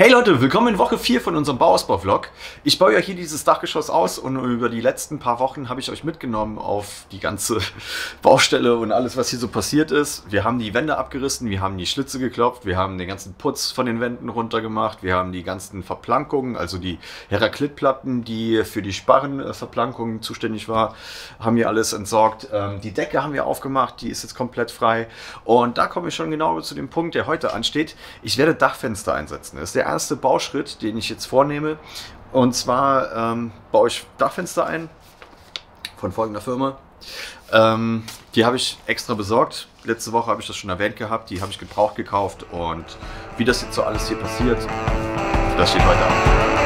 Hey Leute, willkommen in Woche 4 von unserem Bauausbau-Vlog. Ich baue ja hier dieses Dachgeschoss aus und über die letzten paar Wochen habe ich euch mitgenommen auf die ganze Baustelle und alles, was hier so passiert ist. Wir haben die Wände abgerissen, wir haben die Schlitze geklopft, wir haben den ganzen Putz von den Wänden runtergemacht, wir haben die ganzen Verplankungen, also die Heraklitplatten, die für die Sparrenverplankungen zuständig war, haben wir alles entsorgt. Ähm, die Decke haben wir aufgemacht, die ist jetzt komplett frei. Und da komme ich schon genau zu dem Punkt, der heute ansteht. Ich werde Dachfenster einsetzen. Das ist der erste Bauschritt, den ich jetzt vornehme. Und zwar ähm, baue ich Dachfenster ein von folgender Firma. Ähm, die habe ich extra besorgt. Letzte Woche habe ich das schon erwähnt gehabt. Die habe ich gebraucht gekauft. Und wie das jetzt so alles hier passiert, das steht weiter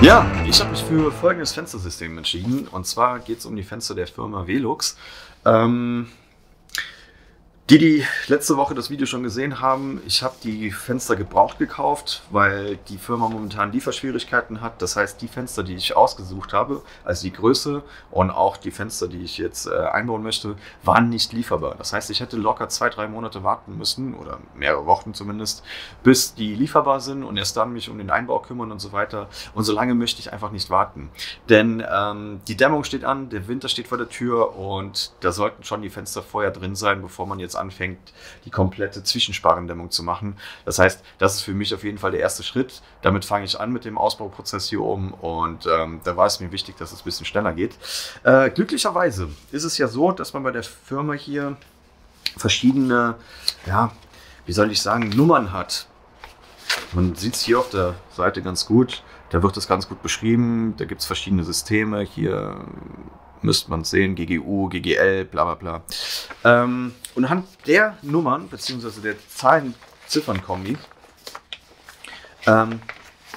Ja, ich habe mich für folgendes Fenstersystem entschieden. Und zwar geht es um die Fenster der Firma Velux. Ähm, die, die letzte Woche das Video schon gesehen haben, ich habe die Fenster gebraucht gekauft, weil die Firma momentan Lieferschwierigkeiten hat. Das heißt, die Fenster, die ich ausgesucht habe, also die Größe und auch die Fenster, die ich jetzt äh, einbauen möchte, waren nicht lieferbar. Das heißt, ich hätte locker zwei, drei Monate warten müssen oder mehrere Wochen zumindest, bis die lieferbar sind und erst dann mich um den Einbau kümmern und so weiter. Und so lange möchte ich einfach nicht warten. Denn ähm, die Dämmung steht an, der Winter steht vor der Tür und da sollten schon die Fenster vorher drin sein, bevor man jetzt anfängt, die komplette Zwischensparendämmung zu machen. Das heißt, das ist für mich auf jeden Fall der erste Schritt. Damit fange ich an mit dem Ausbauprozess hier oben und ähm, da war es mir wichtig, dass es ein bisschen schneller geht. Äh, glücklicherweise ist es ja so, dass man bei der Firma hier verschiedene, ja, wie soll ich sagen, Nummern hat. Man sieht es hier auf der Seite ganz gut. Da wird das ganz gut beschrieben. Da gibt es verschiedene Systeme. Hier müsste man sehen, GGU, GGL, bla bla bla. Ähm, und anhand der Nummern, beziehungsweise der Zahlen-Ziffern-Kombi, ähm,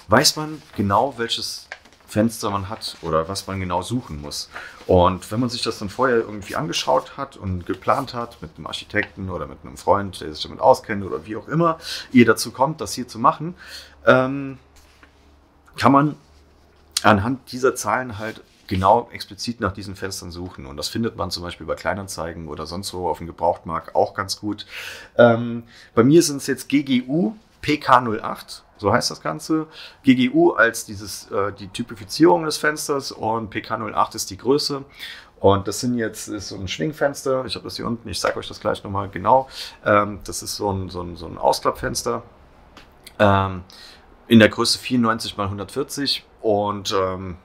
weiß man genau, welches Fenster man hat oder was man genau suchen muss. Und wenn man sich das dann vorher irgendwie angeschaut hat und geplant hat mit einem Architekten oder mit einem Freund, der sich damit auskennt oder wie auch immer ihr dazu kommt, das hier zu machen, ähm, kann man anhand dieser Zahlen halt genau explizit nach diesen Fenstern suchen. Und das findet man zum Beispiel bei Kleinanzeigen oder sonst wo auf dem Gebrauchtmarkt auch ganz gut. Ähm, bei mir sind es jetzt GGU PK08, so heißt das Ganze. GGU als dieses, äh, die Typifizierung des Fensters und PK08 ist die Größe. Und das sind jetzt ist so ein Schwingfenster. Ich habe das hier unten, ich zeige euch das gleich nochmal genau. Ähm, das ist so ein, so ein, so ein Ausklappfenster. Ähm, in der Größe 94 x 140 und ähm,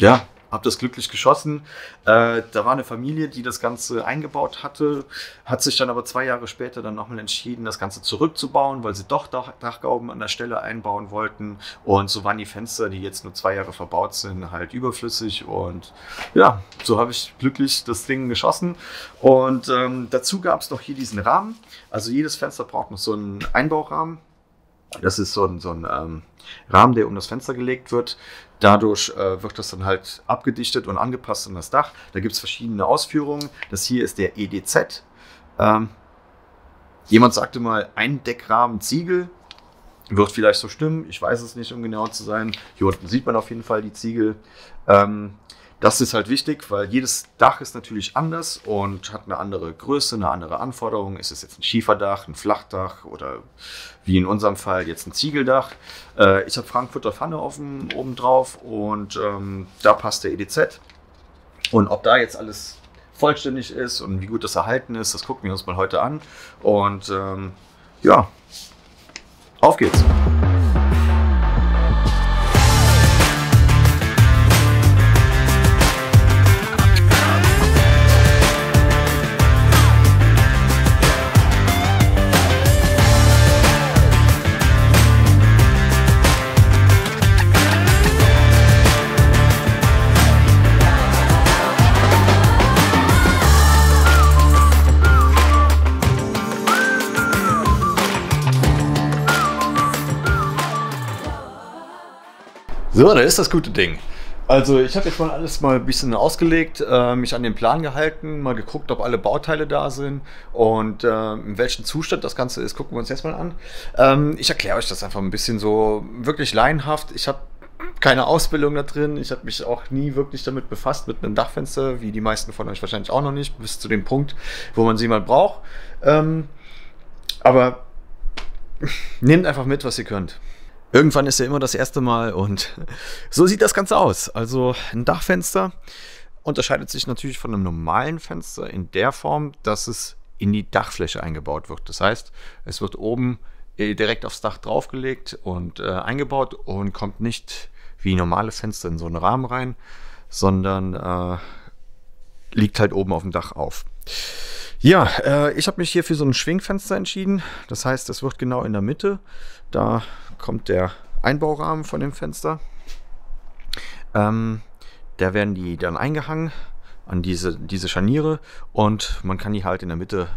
ja, habe das glücklich geschossen. Äh, da war eine Familie, die das Ganze eingebaut hatte, hat sich dann aber zwei Jahre später dann nochmal entschieden, das Ganze zurückzubauen, weil sie doch Dach Dachgauben an der Stelle einbauen wollten. Und so waren die Fenster, die jetzt nur zwei Jahre verbaut sind, halt überflüssig. Und ja, so habe ich glücklich das Ding geschossen. Und ähm, dazu gab es noch hier diesen Rahmen. Also jedes Fenster braucht noch so einen Einbaurahmen. Das ist so ein, so ein ähm, Rahmen, der um das Fenster gelegt wird. Dadurch äh, wird das dann halt abgedichtet und angepasst an das Dach. Da gibt es verschiedene Ausführungen. Das hier ist der EDZ. Ähm, jemand sagte mal, ein Deckrahmen Ziegel. Wird vielleicht so stimmen. Ich weiß es nicht, um genau zu sein. Hier unten sieht man auf jeden Fall die Ziegel. Ähm, das ist halt wichtig, weil jedes Dach ist natürlich anders und hat eine andere Größe, eine andere Anforderung. Ist es jetzt ein Schieferdach, ein Flachdach oder wie in unserem Fall jetzt ein Ziegeldach? Äh, ich habe Frankfurter Pfanne offen, oben drauf und ähm, da passt der EDZ. Und ob da jetzt alles vollständig ist und wie gut das erhalten ist, das gucken wir uns mal heute an. Und ähm, ja, auf geht's. So, da ist das gute Ding. Also ich habe jetzt mal alles mal ein bisschen ausgelegt, äh, mich an den Plan gehalten, mal geguckt, ob alle Bauteile da sind und äh, in welchem Zustand das Ganze ist, gucken wir uns jetzt mal an. Ähm, ich erkläre euch das einfach ein bisschen so wirklich laienhaft. Ich habe keine Ausbildung da drin. Ich habe mich auch nie wirklich damit befasst, mit einem Dachfenster, wie die meisten von euch wahrscheinlich auch noch nicht, bis zu dem Punkt, wo man sie mal braucht. Ähm, aber nehmt einfach mit, was ihr könnt. Irgendwann ist ja immer das erste Mal und so sieht das Ganze aus. Also ein Dachfenster unterscheidet sich natürlich von einem normalen Fenster in der Form, dass es in die Dachfläche eingebaut wird. Das heißt, es wird oben äh, direkt aufs Dach draufgelegt und äh, eingebaut und kommt nicht wie normale Fenster in so einen Rahmen rein, sondern äh, liegt halt oben auf dem Dach auf. Ja, äh, ich habe mich hier für so ein Schwingfenster entschieden. Das heißt, es wird genau in der Mitte. Da kommt der Einbaurahmen von dem Fenster. Ähm, da werden die dann eingehangen an diese, diese Scharniere und man kann die halt in der Mitte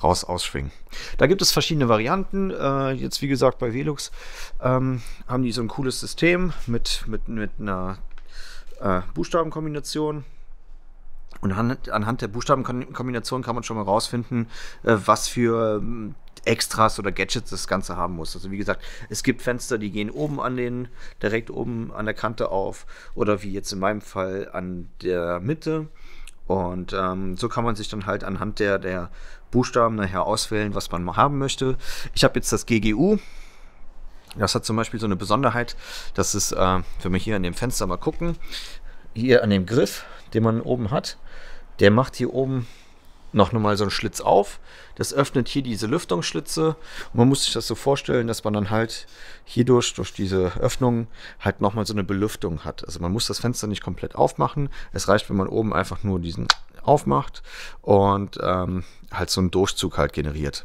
raus ausschwingen. Da gibt es verschiedene Varianten. Äh, jetzt wie gesagt bei Velux ähm, haben die so ein cooles System mit, mit, mit einer äh, Buchstabenkombination. Und anhand, der Buchstabenkombination kann man schon mal rausfinden, äh, was für ähm, Extras oder Gadgets das Ganze haben muss. Also wie gesagt, es gibt Fenster, die gehen oben an den, direkt oben an der Kante auf oder wie jetzt in meinem Fall an der Mitte. Und ähm, so kann man sich dann halt anhand der, der Buchstaben nachher auswählen, was man haben möchte. Ich habe jetzt das GGU. Das hat zum Beispiel so eine Besonderheit, dass es, äh, wenn wir hier an dem Fenster mal gucken, hier an dem Griff, den man oben hat, der macht hier oben noch mal so einen Schlitz auf. Das öffnet hier diese Lüftungsschlitze. Und man muss sich das so vorstellen, dass man dann halt hierdurch, durch diese Öffnung, halt nochmal so eine Belüftung hat. Also man muss das Fenster nicht komplett aufmachen. Es reicht, wenn man oben einfach nur diesen aufmacht und ähm, halt so einen Durchzug halt generiert.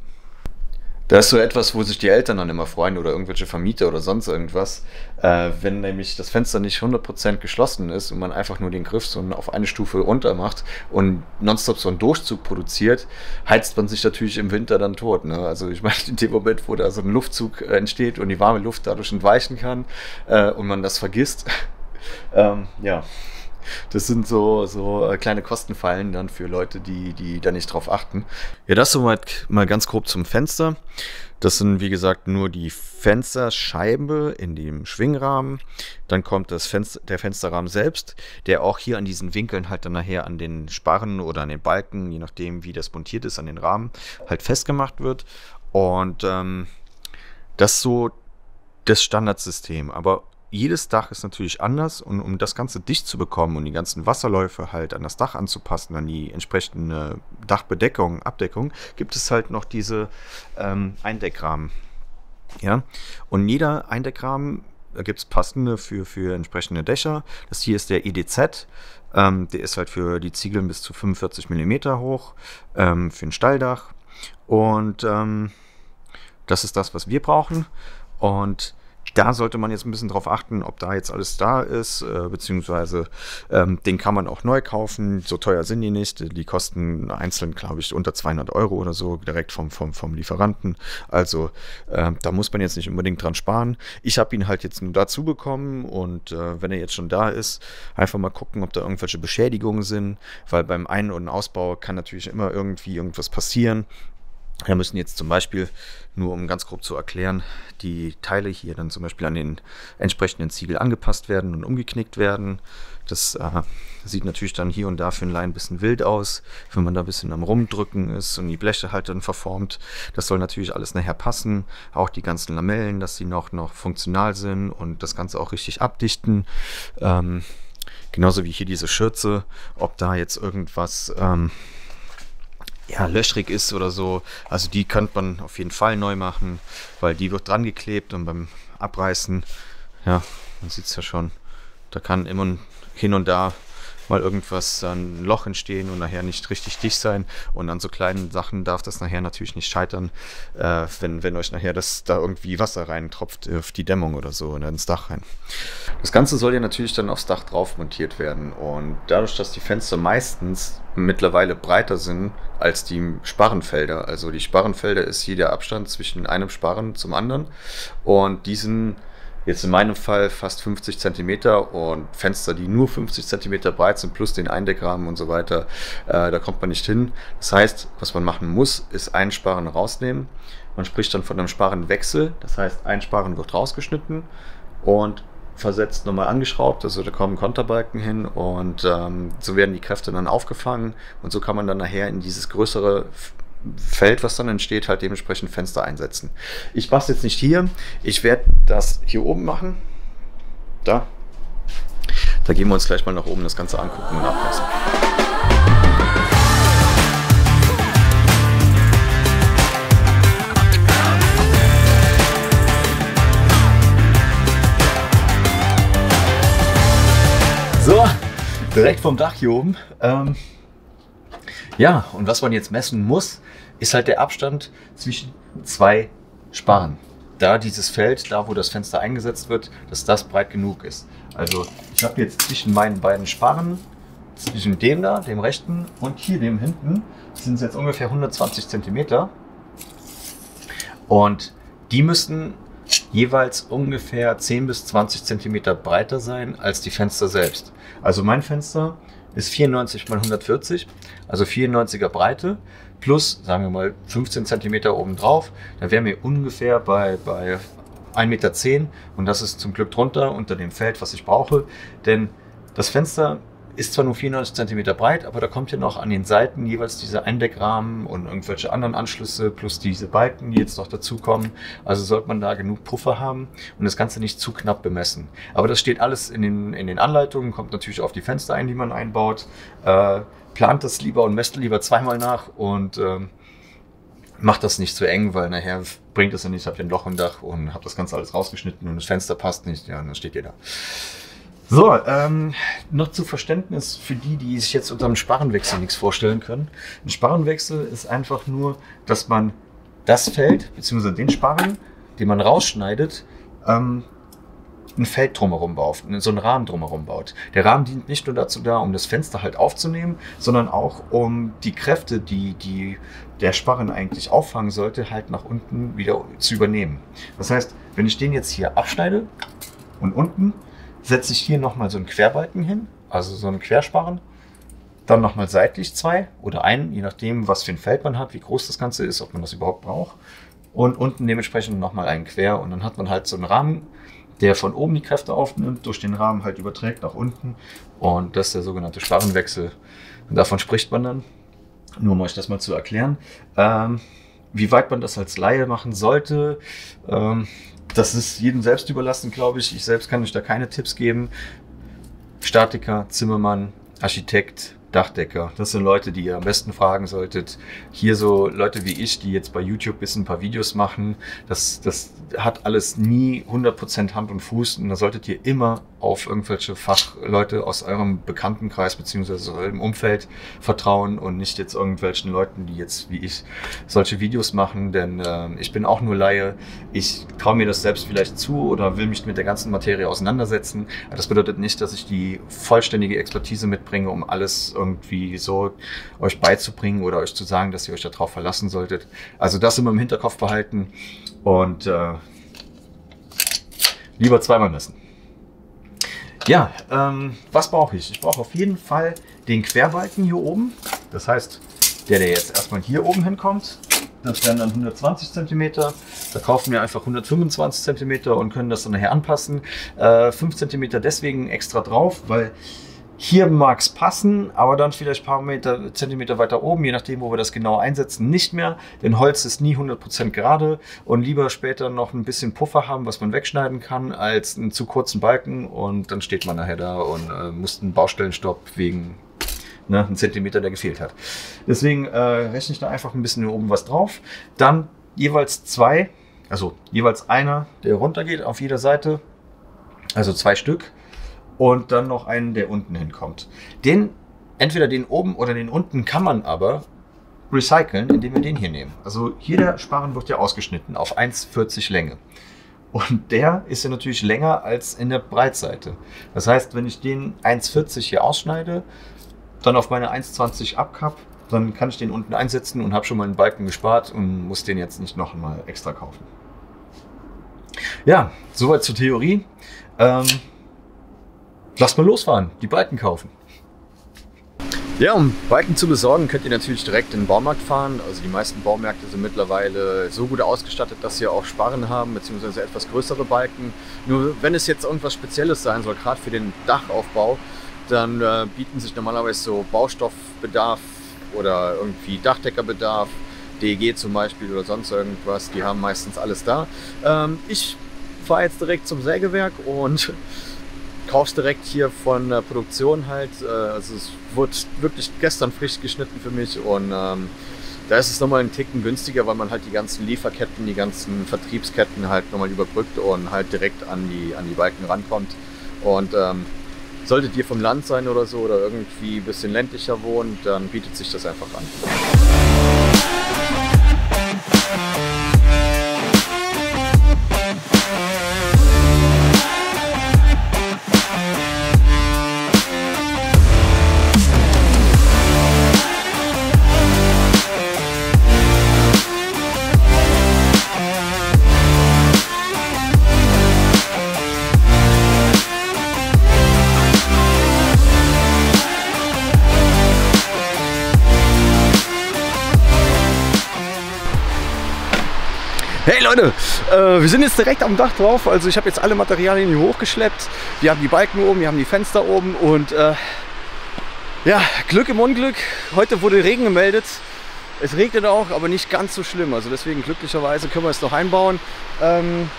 Das ist so etwas, wo sich die Eltern dann immer freuen oder irgendwelche Vermieter oder sonst irgendwas. Äh, wenn nämlich das Fenster nicht 100% geschlossen ist und man einfach nur den Griff so auf eine Stufe runter macht und nonstop so einen Durchzug produziert, heizt man sich natürlich im Winter dann tot. Ne? Also ich meine, in dem Moment, wo da so ein Luftzug entsteht und die warme Luft dadurch entweichen kann äh, und man das vergisst, ähm, ja, das sind so, so äh, kleine Kostenfallen dann für Leute, die, die da nicht drauf achten. Ja, das soweit mal ganz grob zum Fenster. Das sind, wie gesagt, nur die Fensterscheibe in dem Schwingrahmen. Dann kommt das Fenster, der Fensterrahmen selbst, der auch hier an diesen Winkeln halt dann nachher an den Sparren oder an den Balken, je nachdem, wie das montiert ist, an den Rahmen, halt festgemacht wird. Und ähm, das so das Standardsystem. Aber jedes Dach ist natürlich anders und um das Ganze dicht zu bekommen und die ganzen Wasserläufe halt an das Dach anzupassen, an die entsprechende Dachbedeckung, Abdeckung, gibt es halt noch diese ähm, Eindeckrahmen. Ja, und jeder Eindeckrahmen, da gibt es passende für, für entsprechende Dächer. Das hier ist der EDZ. Ähm, der ist halt für die Ziegeln bis zu 45 mm hoch, ähm, für ein Stalldach. Und ähm, das ist das, was wir brauchen. Und da sollte man jetzt ein bisschen drauf achten, ob da jetzt alles da ist, äh, beziehungsweise ähm, den kann man auch neu kaufen. So teuer sind die nicht. Die kosten einzeln, glaube ich, unter 200 Euro oder so, direkt vom, vom, vom Lieferanten. Also äh, da muss man jetzt nicht unbedingt dran sparen. Ich habe ihn halt jetzt nur dazu bekommen und äh, wenn er jetzt schon da ist, einfach mal gucken, ob da irgendwelche Beschädigungen sind, weil beim Ein- und Ausbau kann natürlich immer irgendwie irgendwas passieren. Da müssen jetzt zum Beispiel, nur um ganz grob zu erklären, die Teile hier dann zum Beispiel an den entsprechenden Ziegel angepasst werden und umgeknickt werden. Das äh, sieht natürlich dann hier und da für ein Laien ein bisschen wild aus, wenn man da ein bisschen am Rumdrücken ist und die Bleche halt dann verformt. Das soll natürlich alles nachher passen. Auch die ganzen Lamellen, dass sie noch, noch funktional sind und das Ganze auch richtig abdichten. Ähm, genauso wie hier diese Schürze, ob da jetzt irgendwas... Ähm, ja, löchrig ist oder so. Also die könnte man auf jeden Fall neu machen, weil die wird dran geklebt und beim Abreißen, ja, man sieht es ja schon, da kann immer hin und da mal irgendwas, ein Loch entstehen und nachher nicht richtig dicht sein. Und an so kleinen Sachen darf das nachher natürlich nicht scheitern, äh, wenn, wenn euch nachher das da irgendwie Wasser reintropft auf die Dämmung oder so oder ins Dach rein. Das Ganze soll ja natürlich dann aufs Dach drauf montiert werden. Und dadurch, dass die Fenster meistens mittlerweile breiter sind als die Sparrenfelder, also die Sparrenfelder ist hier der Abstand zwischen einem Sparren zum anderen und diesen Jetzt in meinem Fall fast 50 Zentimeter und Fenster, die nur 50 Zentimeter breit sind, plus den Eindeckrahmen und so weiter, äh, da kommt man nicht hin. Das heißt, was man machen muss, ist einen Sparen rausnehmen. Man spricht dann von einem Sparenwechsel. Das heißt, ein Sparen wird rausgeschnitten und versetzt nochmal angeschraubt, also da kommen Konterbalken hin und ähm, so werden die Kräfte dann aufgefangen und so kann man dann nachher in dieses größere Feld, was dann entsteht, halt dementsprechend Fenster einsetzen. Ich es jetzt nicht hier, ich werde das hier oben machen. Da. Da gehen wir uns gleich mal nach oben das Ganze angucken und abmessen. So, direkt vom Dach hier oben. Ähm, ja, und was man jetzt messen muss, ist halt der Abstand zwischen zwei Sparren. Da dieses Feld, da wo das Fenster eingesetzt wird, dass das breit genug ist. Also ich habe jetzt zwischen meinen beiden Sparren, zwischen dem da, dem rechten und hier dem hinten, sind es jetzt ungefähr 120 Zentimeter. Und die müssten jeweils ungefähr 10 bis 20 Zentimeter breiter sein als die Fenster selbst. Also mein Fenster ist 94 mal 140, also 94er Breite plus, sagen wir mal, 15 Zentimeter oben drauf. Da wären wir ungefähr bei, bei 1,10 Meter und das ist zum Glück drunter unter dem Feld, was ich brauche. Denn das Fenster ist zwar nur 94 cm breit, aber da kommt ja noch an den Seiten jeweils diese Eindeckrahmen und irgendwelche anderen Anschlüsse plus diese Balken, die jetzt noch dazukommen. Also sollte man da genug Puffer haben und das Ganze nicht zu knapp bemessen. Aber das steht alles in den, in den Anleitungen, kommt natürlich auf die Fenster ein, die man einbaut. Äh, plant das lieber und messt lieber zweimal nach und äh, macht das nicht zu eng, weil nachher bringt es ja nicht, habt ihr ein Loch im Dach und habt das Ganze alles rausgeschnitten und das Fenster passt nicht, ja, dann steht ihr da. So, ähm, noch zu Verständnis für die, die sich jetzt unter einem Sparrenwechsel nichts vorstellen können. Ein Sparrenwechsel ist einfach nur, dass man das Feld, beziehungsweise den Sparren, den man rausschneidet, ähm, ein Feld drumherum baut, so einen Rahmen drumherum baut. Der Rahmen dient nicht nur dazu da, um das Fenster halt aufzunehmen, sondern auch um die Kräfte, die, die der Sparren eigentlich auffangen sollte, halt nach unten wieder zu übernehmen. Das heißt, wenn ich den jetzt hier abschneide und unten setze ich hier nochmal so einen Querbalken hin, also so einen Quersparren. Dann nochmal seitlich zwei oder einen, je nachdem, was für ein Feld man hat, wie groß das Ganze ist, ob man das überhaupt braucht. Und unten dementsprechend nochmal einen quer und dann hat man halt so einen Rahmen, der von oben die Kräfte aufnimmt, durch den Rahmen halt überträgt nach unten. Und das ist der sogenannte Sparrenwechsel. Und davon spricht man dann. Nur um euch das mal zu erklären. Ähm, wie weit man das als Laie machen sollte, ähm, das ist jedem selbst überlassen, glaube ich. Ich selbst kann euch da keine Tipps geben. Statiker, Zimmermann, Architekt, Dachdecker. Das sind Leute, die ihr am besten fragen solltet. Hier so Leute wie ich, die jetzt bei YouTube bis ein paar Videos machen. Das, das hat alles nie 100% Hand und Fuß und da solltet ihr immer auf irgendwelche Fachleute aus eurem Bekanntenkreis beziehungsweise eurem Umfeld vertrauen und nicht jetzt irgendwelchen Leuten, die jetzt wie ich solche Videos machen, denn äh, ich bin auch nur Laie. Ich traue mir das selbst vielleicht zu oder will mich mit der ganzen Materie auseinandersetzen. Das bedeutet nicht, dass ich die vollständige Expertise mitbringe, um alles irgendwie so euch beizubringen oder euch zu sagen, dass ihr euch darauf verlassen solltet. Also das immer im Hinterkopf behalten. Und äh, lieber zweimal messen. Ja, ähm, was brauche ich? Ich brauche auf jeden Fall den Querbalken hier oben. Das heißt, der, der jetzt erstmal hier oben hinkommt, das wären dann 120 cm. Da kaufen wir einfach 125 cm und können das dann nachher anpassen. Äh, 5 cm deswegen extra drauf, weil hier mag es passen, aber dann vielleicht ein paar Meter, Zentimeter weiter oben, je nachdem, wo wir das genau einsetzen, nicht mehr. Denn Holz ist nie 100% gerade und lieber später noch ein bisschen Puffer haben, was man wegschneiden kann, als einen zu kurzen Balken und dann steht man nachher da und äh, muss einen Baustellenstopp wegen ne, einen Zentimeter, der gefehlt hat. Deswegen äh, rechne ich da einfach ein bisschen hier oben was drauf. Dann jeweils zwei, also jeweils einer, der runtergeht auf jeder Seite, also zwei Stück und dann noch einen, der unten hinkommt. Den, entweder den oben oder den unten kann man aber recyceln, indem wir den hier nehmen. Also jeder Sparren wird ja ausgeschnitten auf 1,40 Länge. Und der ist ja natürlich länger als in der Breitseite. Das heißt, wenn ich den 1,40 hier ausschneide, dann auf meine 1,20 abkapp, dann kann ich den unten einsetzen und habe schon mal einen Balken gespart und muss den jetzt nicht noch mal extra kaufen. Ja, soweit zur Theorie. Ähm, Lass mal losfahren, die Balken kaufen. Ja, um Balken zu besorgen, könnt ihr natürlich direkt in den Baumarkt fahren. Also die meisten Baumärkte sind mittlerweile so gut ausgestattet, dass sie auch Sparren haben, beziehungsweise etwas größere Balken. Nur wenn es jetzt irgendwas Spezielles sein soll, gerade für den Dachaufbau, dann äh, bieten sich normalerweise so Baustoffbedarf oder irgendwie Dachdeckerbedarf, DEG zum Beispiel oder sonst irgendwas, die haben meistens alles da. Ähm, ich fahre jetzt direkt zum Sägewerk und kaufst direkt hier von der Produktion halt. Äh, also es wurde wirklich gestern frisch geschnitten für mich und ähm, da ist es nochmal einen Ticken günstiger, weil man halt die ganzen Lieferketten, die ganzen Vertriebsketten halt nochmal überbrückt und halt direkt an die, an die Balken rankommt. Und ähm, solltet ihr vom Land sein oder so oder irgendwie ein bisschen ländlicher wohnen, dann bietet sich das einfach an. Wir sind jetzt direkt am Dach drauf. Also ich habe jetzt alle Materialien hier hochgeschleppt. Wir haben die Balken oben, wir haben die Fenster oben und äh, ja, Glück im Unglück. Heute wurde Regen gemeldet. Es regnet auch, aber nicht ganz so schlimm. Also deswegen glücklicherweise können wir es noch einbauen. Ähm,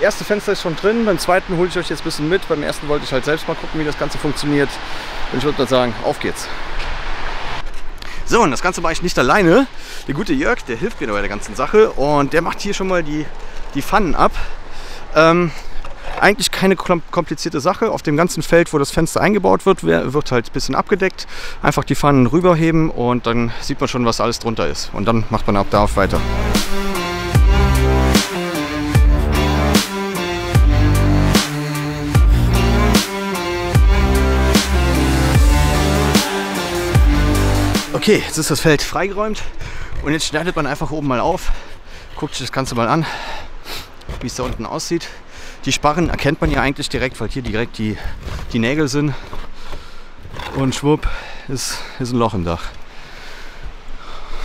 erste Fenster ist schon drin. Beim zweiten hole ich euch jetzt ein bisschen mit. Beim ersten wollte ich halt selbst mal gucken, wie das Ganze funktioniert. Und ich würde mal sagen, auf geht's. So, und das Ganze mache ich nicht alleine. Der gute Jörg, der hilft mir bei der ganzen Sache und der macht hier schon mal die, die Pfannen ab. Ähm, eigentlich keine komplizierte Sache. Auf dem ganzen Feld, wo das Fenster eingebaut wird, wird halt ein bisschen abgedeckt. Einfach die Pfannen rüberheben und dann sieht man schon, was alles drunter ist. Und dann macht man ab da auf weiter. Okay, jetzt ist das Feld freigeräumt und jetzt schneidet man einfach oben mal auf, guckt sich das Ganze mal an, wie es da unten aussieht. Die Sparren erkennt man ja eigentlich direkt, weil hier direkt die, die Nägel sind. Und schwupp, ist, ist ein Loch im Dach.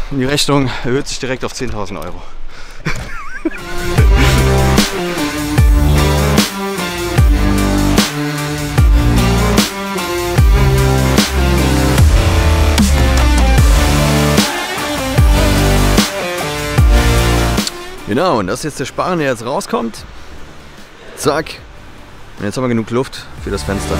Und die Rechnung erhöht sich direkt auf 10.000 Euro. Genau, und das ist jetzt der Sparren, der jetzt rauskommt. Zack. Und jetzt haben wir genug Luft für das Fenster.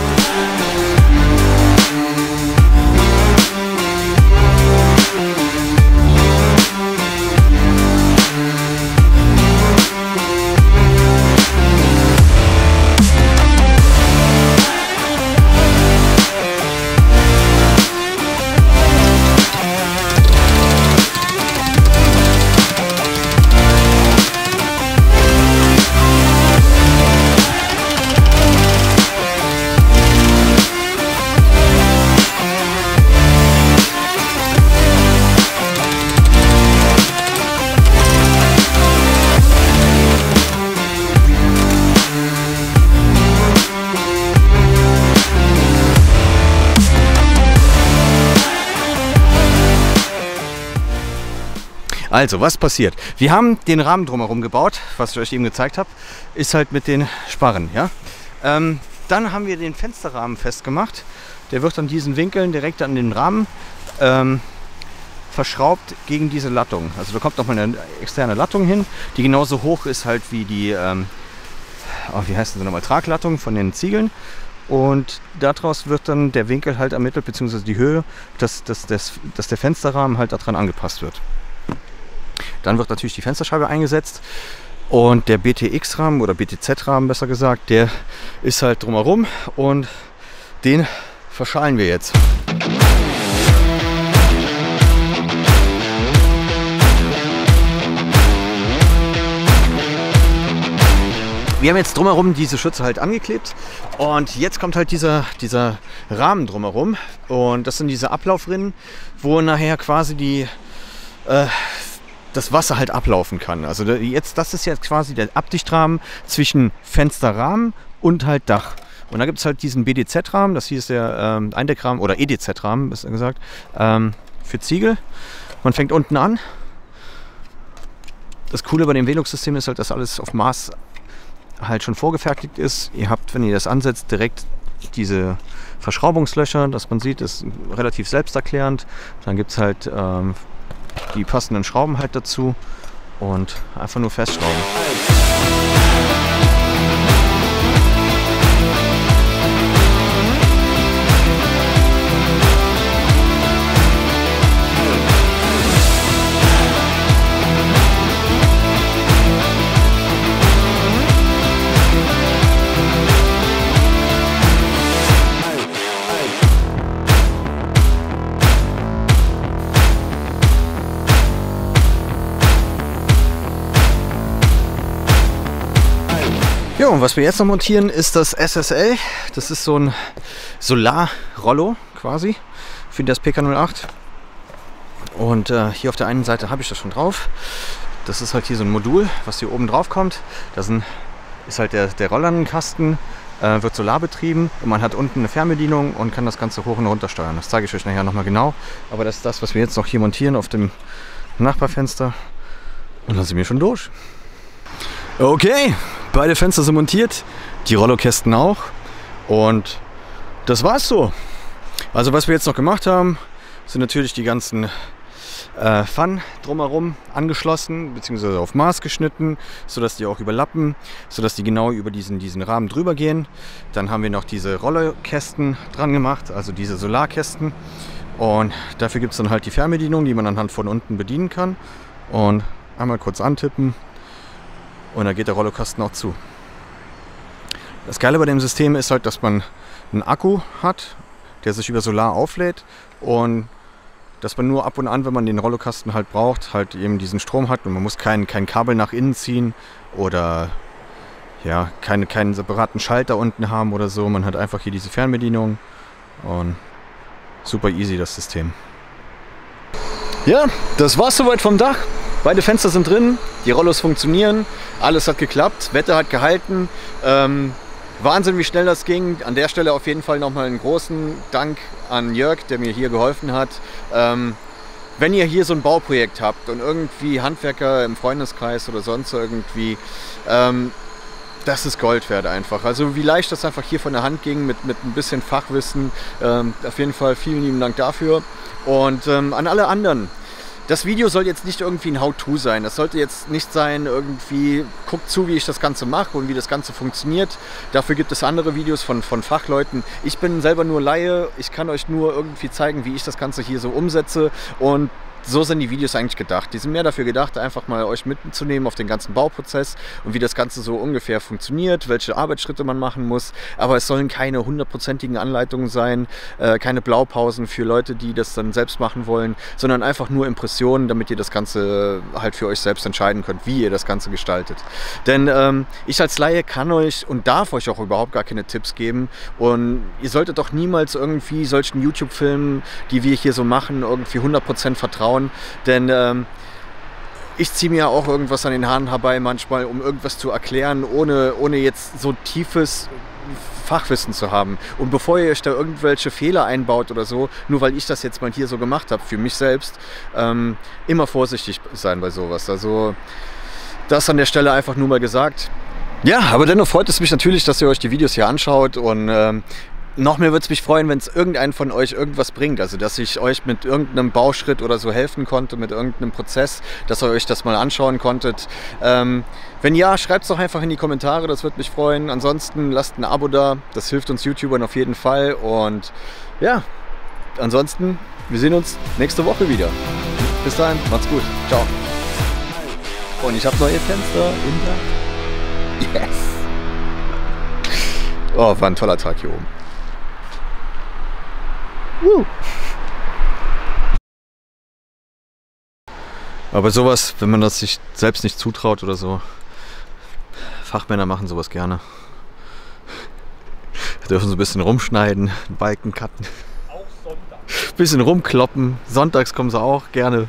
Also, was passiert? Wir haben den Rahmen drumherum gebaut, was ich euch eben gezeigt habe, ist halt mit den Sparren. Ja? Ähm, dann haben wir den Fensterrahmen festgemacht. Der wird an diesen Winkeln direkt an den Rahmen ähm, verschraubt gegen diese Lattung. Also da kommt nochmal eine externe Lattung hin, die genauso hoch ist halt wie die, ähm, oh, wie heißt das nochmal, Traglattung von den Ziegeln. Und daraus wird dann der Winkel halt ermittelt, beziehungsweise die Höhe, dass, dass, dass, dass der Fensterrahmen halt daran angepasst wird. Dann wird natürlich die Fensterscheibe eingesetzt. Und der BTX-Rahmen oder BTZ-Rahmen besser gesagt, der ist halt drumherum und den verschalen wir jetzt. Wir haben jetzt drumherum diese Schütze halt angeklebt und jetzt kommt halt dieser, dieser Rahmen drumherum und das sind diese Ablaufrinnen, wo nachher quasi die, äh, das Wasser halt ablaufen kann. Also jetzt, das ist jetzt quasi der Abdichtrahmen zwischen Fensterrahmen und halt Dach. Und da gibt es halt diesen BDZ-Rahmen, das hier ist der ähm, Eindeckrahmen oder EDZ-Rahmen, besser gesagt, ähm, für Ziegel. Man fängt unten an. Das Coole bei dem Velux-System ist halt, dass alles auf Maß halt schon vorgefertigt ist. Ihr habt, wenn ihr das ansetzt, direkt diese Verschraubungslöcher, dass man sieht, ist relativ selbsterklärend. Dann gibt es halt ähm, die passenden Schrauben halt dazu und einfach nur festschrauben. Was wir jetzt noch montieren, ist das SSL. Das ist so ein Solar-Rollo quasi für das PK08. Und äh, hier auf der einen Seite habe ich das schon drauf. Das ist halt hier so ein Modul, was hier oben drauf kommt. Das ist halt der, der Rollladenkasten, äh, wird solarbetrieben und man hat unten eine Fernbedienung und kann das Ganze hoch und runter steuern. Das zeige ich euch nachher nochmal genau. Aber das ist das, was wir jetzt noch hier montieren auf dem Nachbarfenster. Und dann sind wir schon durch. Okay, beide Fenster sind montiert, die Rollokästen auch. Und das war's so. Also was wir jetzt noch gemacht haben, sind natürlich die ganzen äh, Pfannen drumherum angeschlossen, beziehungsweise auf Maß geschnitten, sodass die auch überlappen, sodass die genau über diesen, diesen Rahmen drüber gehen. Dann haben wir noch diese Rollokästen dran gemacht, also diese Solarkästen. Und dafür gibt es dann halt die Fernbedienung, die man anhand von unten bedienen kann. Und einmal kurz antippen und dann geht der Rollokasten auch zu. Das Geile bei dem System ist halt, dass man einen Akku hat, der sich über Solar auflädt und dass man nur ab und an, wenn man den Rollokasten halt braucht, halt eben diesen Strom hat und man muss kein, kein Kabel nach innen ziehen oder ja, keine, keinen separaten Schalter unten haben oder so. Man hat einfach hier diese Fernbedienung und super easy das System. Ja, das war's soweit vom Dach. Beide Fenster sind drin, die Rollos funktionieren, alles hat geklappt, Wetter hat gehalten. Ähm, Wahnsinn, wie schnell das ging. An der Stelle auf jeden Fall nochmal einen großen Dank an Jörg, der mir hier geholfen hat. Ähm, wenn ihr hier so ein Bauprojekt habt und irgendwie Handwerker im Freundeskreis oder sonst irgendwie, ähm, das ist Gold wert einfach. Also wie leicht das einfach hier von der Hand ging mit, mit ein bisschen Fachwissen. Ähm, auf jeden Fall vielen lieben Dank dafür. Und ähm, an alle anderen, das Video soll jetzt nicht irgendwie ein How-To sein. Das sollte jetzt nicht sein, irgendwie guckt zu, wie ich das Ganze mache und wie das Ganze funktioniert. Dafür gibt es andere Videos von, von Fachleuten. Ich bin selber nur Laie. Ich kann euch nur irgendwie zeigen, wie ich das Ganze hier so umsetze. Und so sind die Videos eigentlich gedacht. Die sind mehr dafür gedacht, einfach mal euch mitzunehmen auf den ganzen Bauprozess und wie das Ganze so ungefähr funktioniert, welche Arbeitsschritte man machen muss. Aber es sollen keine hundertprozentigen Anleitungen sein, äh, keine Blaupausen für Leute, die das dann selbst machen wollen, sondern einfach nur Impressionen, damit ihr das Ganze halt für euch selbst entscheiden könnt, wie ihr das Ganze gestaltet. Denn ähm, ich als Laie kann euch und darf euch auch überhaupt gar keine Tipps geben und ihr solltet doch niemals irgendwie solchen YouTube-Filmen, die wir hier so machen, irgendwie 100% vertrauen vertrauen, denn ähm, ich ziehe mir auch irgendwas an den Haaren herbei manchmal, um irgendwas zu erklären, ohne, ohne jetzt so tiefes Fachwissen zu haben. Und bevor ihr euch da irgendwelche Fehler einbaut oder so, nur weil ich das jetzt mal hier so gemacht habe, für mich selbst, ähm, immer vorsichtig sein bei sowas. Also das an der Stelle einfach nur mal gesagt. Ja, aber dennoch freut es mich natürlich, dass ihr euch die Videos hier anschaut und ähm, noch mehr würde es mich freuen, wenn es irgendeinen von euch irgendwas bringt. Also, dass ich euch mit irgendeinem Bauschritt oder so helfen konnte, mit irgendeinem Prozess, dass ihr euch das mal anschauen konntet. Ähm, wenn ja, schreibt es doch einfach in die Kommentare, das würde mich freuen. Ansonsten lasst ein Abo da, das hilft uns YouTubern auf jeden Fall. Und ja, ansonsten, wir sehen uns nächste Woche wieder. Bis dahin, macht's gut. Ciao. Und ich habe neue Fenster in der. Yes! Oh, war ein toller Tag hier oben. Woo. Aber sowas, wenn man das sich selbst nicht zutraut oder so, Fachmänner machen sowas gerne. Dürfen so ein bisschen rumschneiden, Balken cutten. Bisschen rumkloppen. Sonntags kommen sie auch gerne.